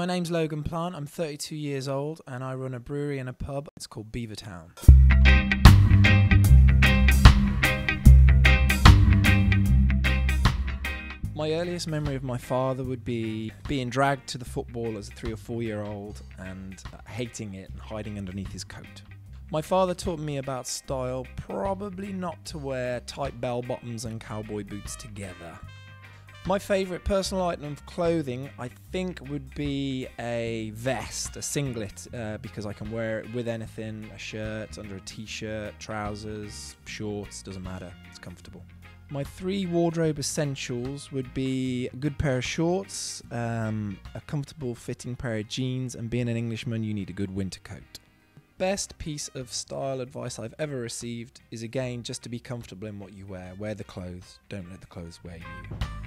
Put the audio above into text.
My name's Logan Plant. I'm 32 years old and I run a brewery and a pub. It's called Beavertown. My earliest memory of my father would be being dragged to the football as a three or four year old and uh, hating it and hiding underneath his coat. My father taught me about style, probably not to wear tight bell bottoms and cowboy boots together. My favourite personal item of clothing, I think, would be a vest, a singlet, uh, because I can wear it with anything a shirt, under a t shirt, trousers, shorts, doesn't matter, it's comfortable. My three wardrobe essentials would be a good pair of shorts, um, a comfortable fitting pair of jeans, and being an Englishman, you need a good winter coat. Best piece of style advice I've ever received is again just to be comfortable in what you wear. Wear the clothes, don't let the clothes wear you.